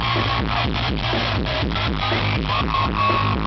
Oh, my God.